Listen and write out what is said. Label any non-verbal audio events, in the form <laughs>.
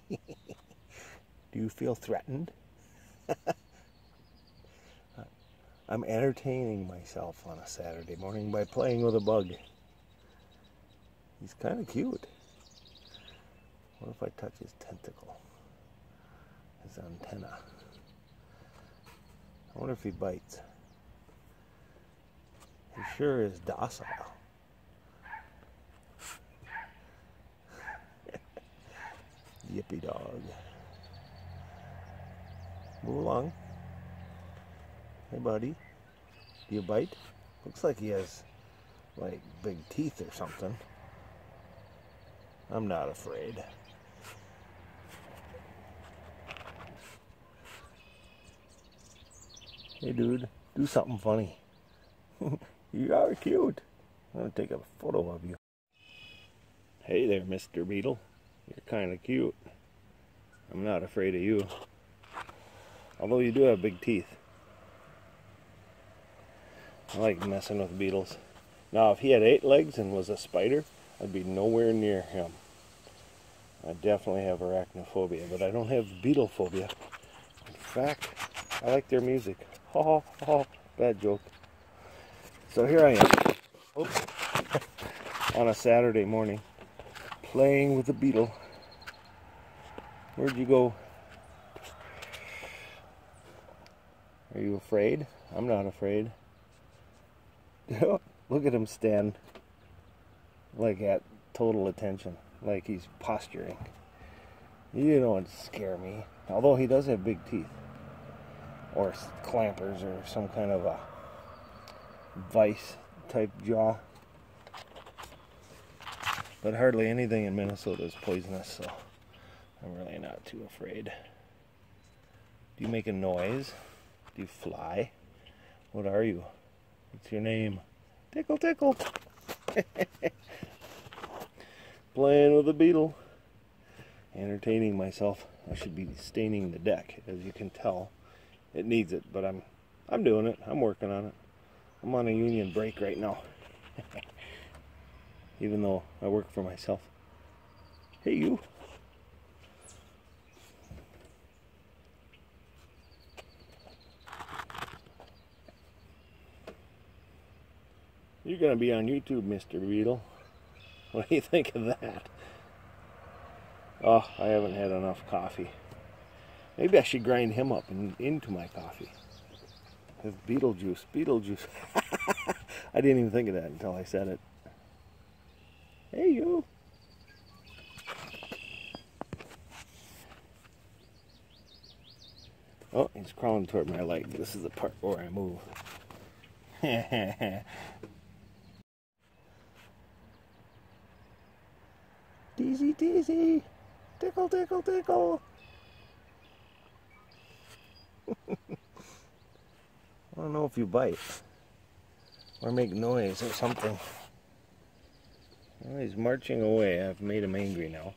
<laughs> Do you feel threatened? <laughs> I'm entertaining myself on a Saturday morning by playing with a bug. He's kind of cute. What if I touch his tentacle? His antenna. I wonder if he bites. He sure is docile. Yippy dog. Move along. Hey, buddy. Do you bite? Looks like he has, like, big teeth or something. I'm not afraid. Hey, dude. Do something funny. <laughs> you are cute. I'm going to take a photo of you. Hey there, Mr. Beetle. You're kind of cute. I'm not afraid of you. Although you do have big teeth. I like messing with beetles. Now, if he had eight legs and was a spider, I'd be nowhere near him. I definitely have arachnophobia, but I don't have beetle phobia. In fact, I like their music. Ha ha ha, bad joke. So here I am. Oops. <laughs> On a Saturday morning, playing with a beetle. Where'd you go? Are you afraid? I'm not afraid. <laughs> Look at him stand like at total attention, like he's posturing. You don't scare me. Although he does have big teeth, or clampers, or some kind of a vice type jaw. But hardly anything in Minnesota is poisonous, so too afraid. Do you make a noise? Do you fly? What are you? What's your name? Tickle, tickle. <laughs> Playing with a beetle. Entertaining myself. I should be staining the deck, as you can tell. It needs it, but I'm I'm doing it. I'm working on it. I'm on a union break right now. <laughs> Even though I work for myself. Hey you. You're going to be on YouTube, Mr. Beetle. <laughs> What do you think of that? Oh, I haven't had enough coffee. Maybe I should grind him up in, into my coffee. With Beetlejuice, Beetlejuice. <laughs> I didn't even think of that until I said it. Hey, you. Oh, he's crawling toward my leg. This is the part where I move. <laughs> Teasy, teasy. Tickle, tickle, tickle. <laughs> I don't know if you bite or make noise or something. Well, he's marching away. I've made him angry now.